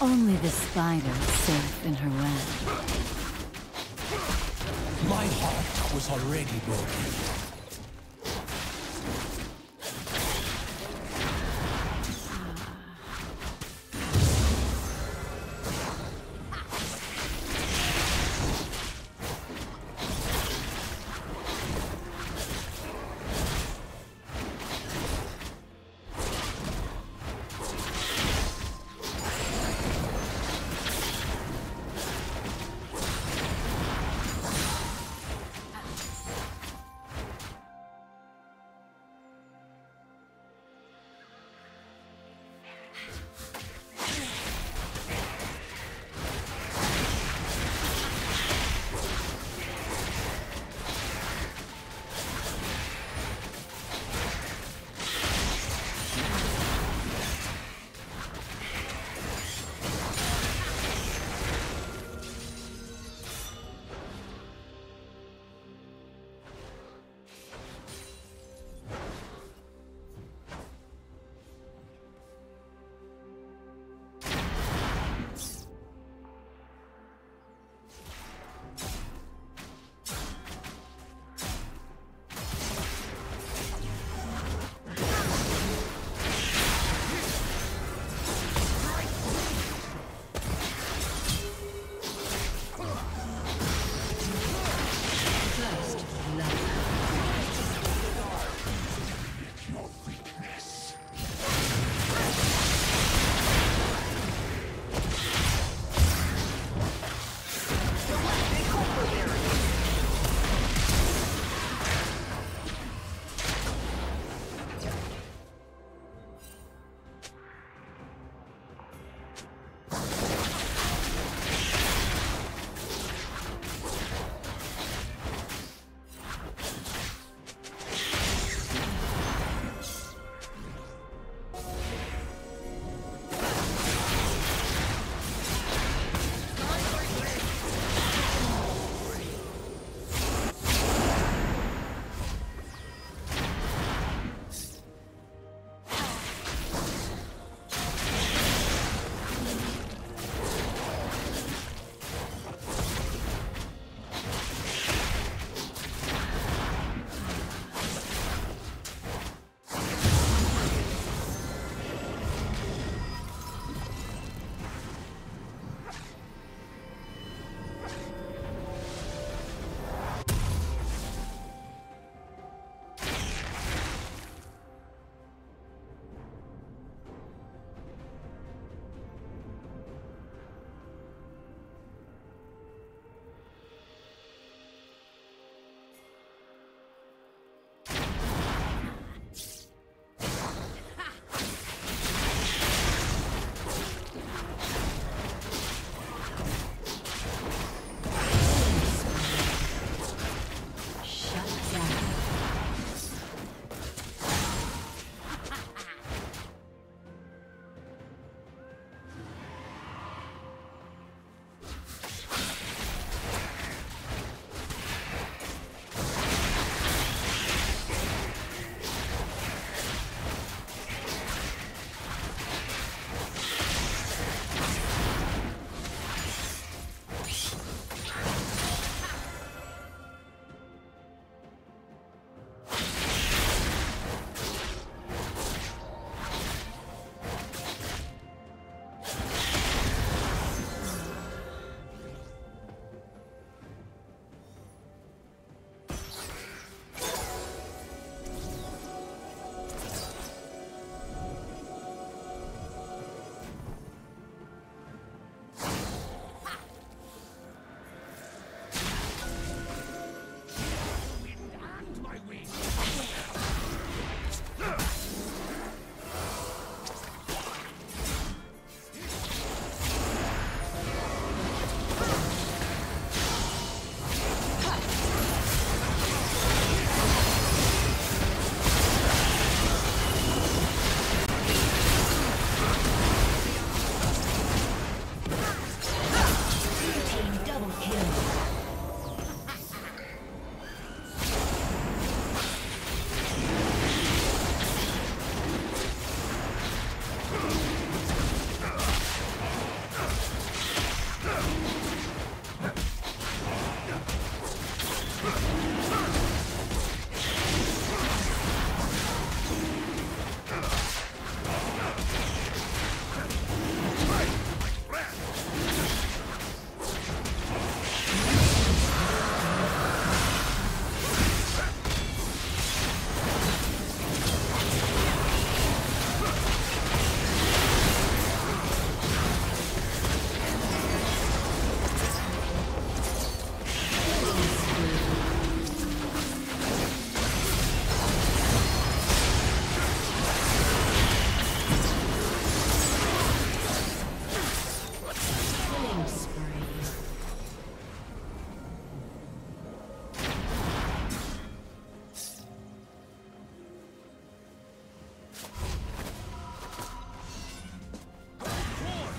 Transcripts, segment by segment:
Only the spider safe in her web. My heart was already broken.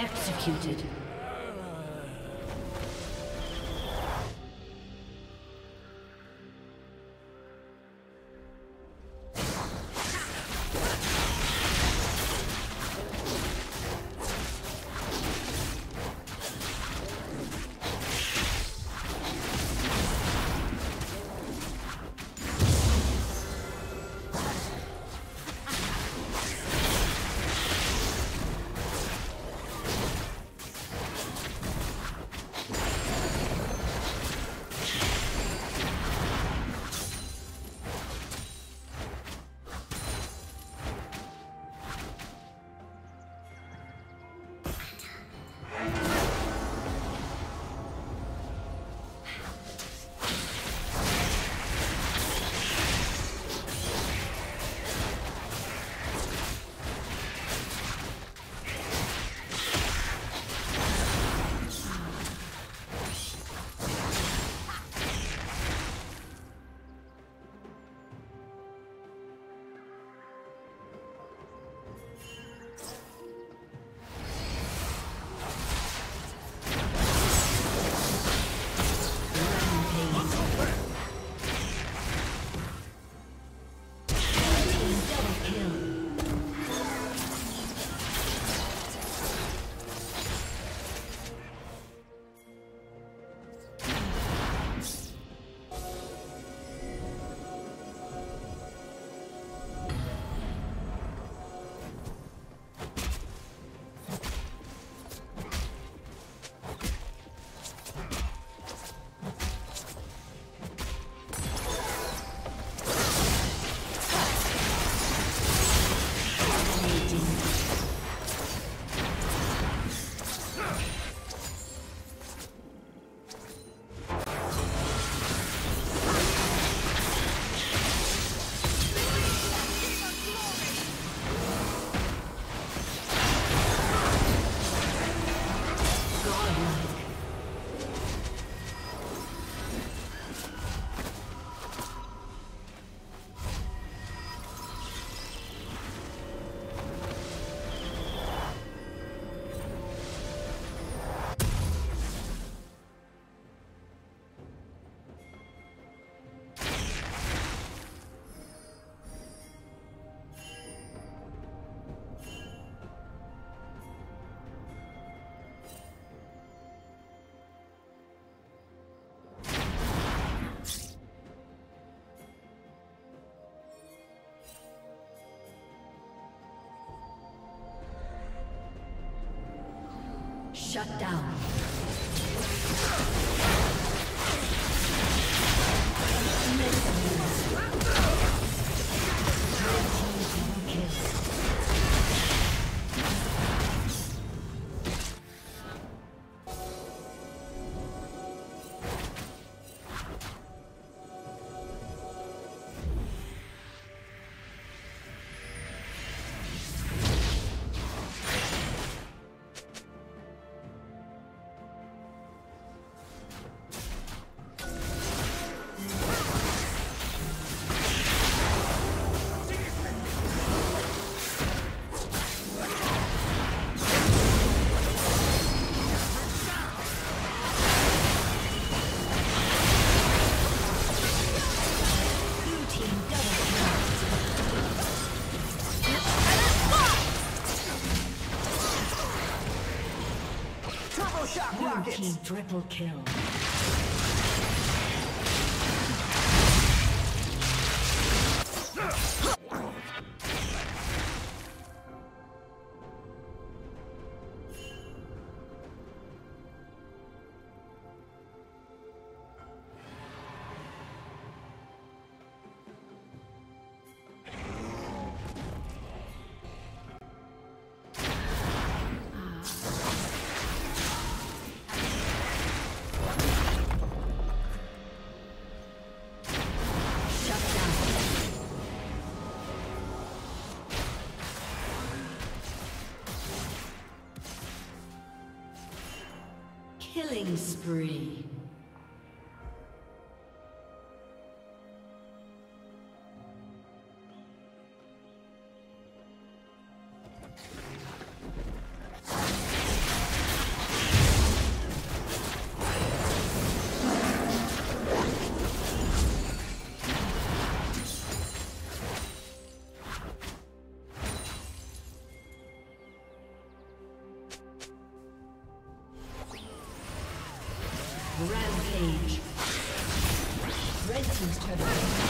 Executed. Shut down. Team triple kill. Killing spree. Team's turret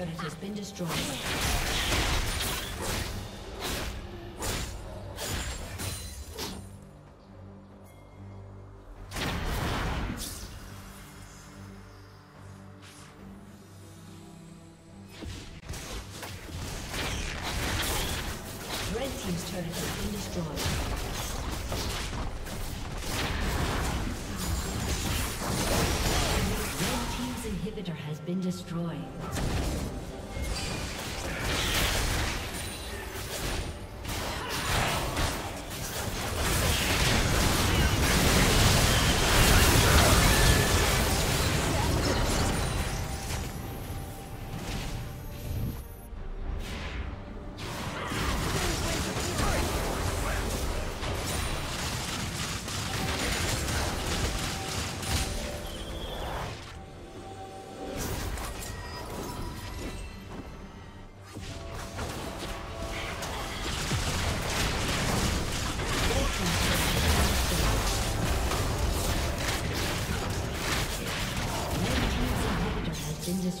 Turret has been destroyed. Red team's has been destroyed. Inhibitor has been destroyed.